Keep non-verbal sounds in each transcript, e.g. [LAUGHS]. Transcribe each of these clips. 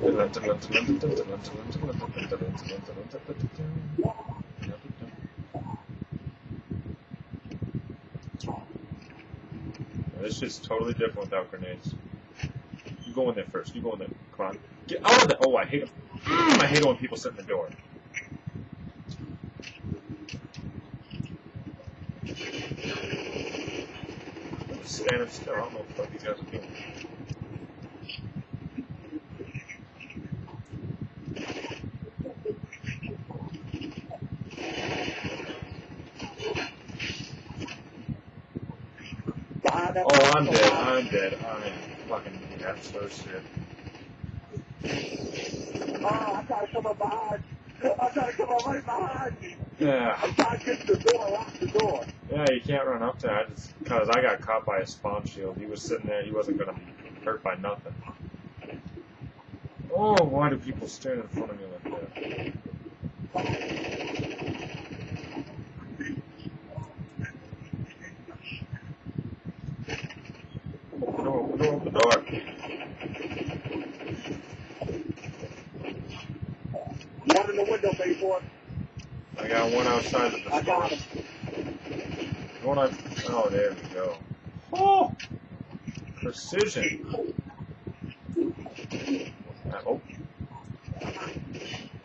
This is totally different without grenades. You go in there first. You go in there. Come on. Get out of there. Oh, I hate it. Mm, I hate it when people sit in the door. Standing still. I don't know what the these guys are doing. Behind that Oh, I'm dead. I'm dead. I'm fucking that's so shit. Oh, I to come up behind. I to come up right behind. Yeah. I'm trying to get to the door, lock the door. Yeah, you can't run up to. I just because I got caught by a spawn shield. He was sitting there. He wasn't gonna be hurt by nothing. Oh, why do people stand in front of me like that? Open the door. One in the window, baby boy. I got one outside of the I got him. One on. Oh, there we go. Oh, precision. Uh, oh, All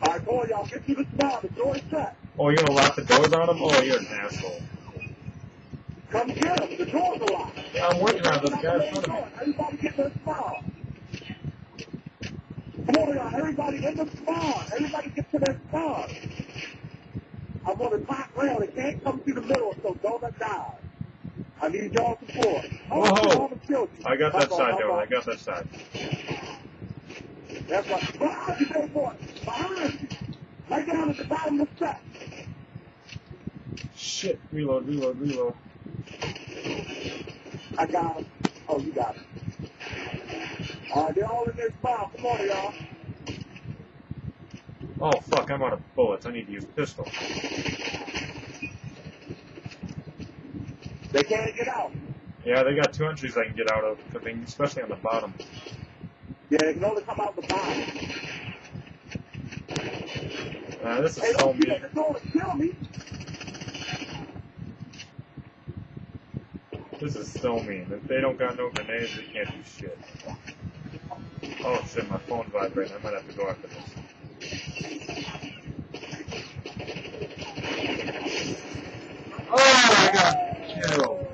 right, go on, y'all. Get to the spot. The door is shut. oh, you're gonna lock the doors on him? Oh, you're an asshole. Come get him. The doors locked. I'm working on this guy in front of me. Everybody get their spot. Come on, y'all. Everybody in the spot. Everybody get to their spot. I'm on the top rail. It can't come through the middle, so don't let die. I need y'all support. Oh, Whoa. the. I got that side, Dylan. I got that side. That's right. Behind you, baby boy. Behind you. Right down at the bottom of the steps. Shit. Reload, reload, reload. I got him. Oh, you got him. All right, they're all in their spot. Come on, y'all. Oh, fuck. I'm out of bullets. I need to use pistol. They can't get out. Yeah, they got two entries I can get out of, they- especially on the bottom. Yeah, they can only come out the bottom. Uh, this Hey, so mean. kill me. This is so mean. If they don't got no grenades, they can't do shit. Oh shit, my phone's vibrating. I might have to go after this. Oh, I got killed.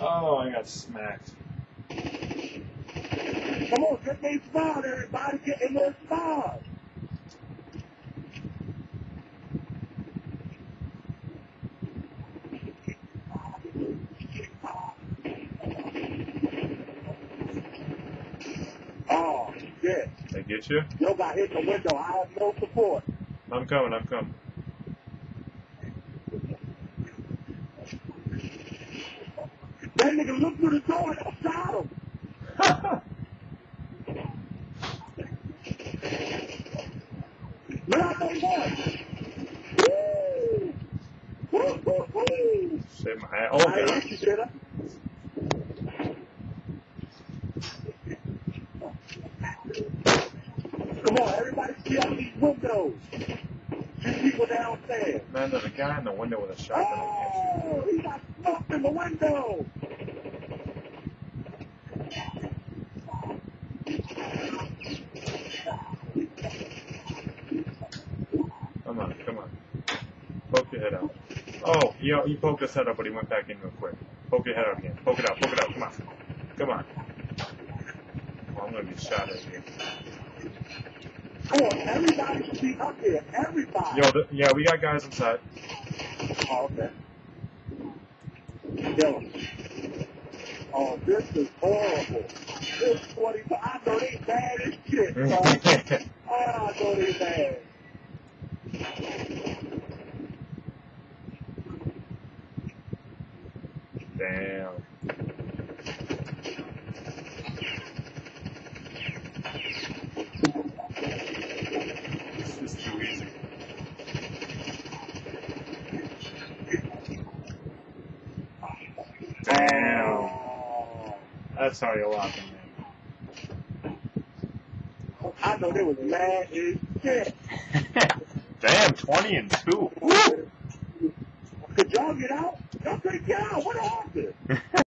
Oh, I got smacked. Come on, get their spot, everybody. Get in their spot. Oh. They get you? Yo got hit the window. I have no support. I'm coming, I'm coming. That nigga looked through the door and [LAUGHS] I shot him. Look out that boy. Woo! Woo, woo, woo! Shit, my. Oh, I God. hit you, did I? Come on, out these windows. You people downstairs. Man, there's a guy in the window with a shotgun. I can't shoot. Oh, he got smoked in the window. Come on, come on. Poke your head out. Oh, he, he poked his head out, but he went back in real quick. Poke your head out again. Poke it out, poke it out. Come on. Come on. Oh, I'm gonna be shot at here. Come on, everybody should be up here. Everybody. Yo, th- yeah, we got guys inside. Oh, okay. Kill him. Oh, this is horrible. This 25, I know they bad as shit, [LAUGHS] son. oh, I know they bad. Damn. This is too easy. Damn. Oh. That's how you lock him in. I know they was mad as shit. Damn, 20 and 2. Could y'all get out? Y'all couldn't get out. What happened? [LAUGHS]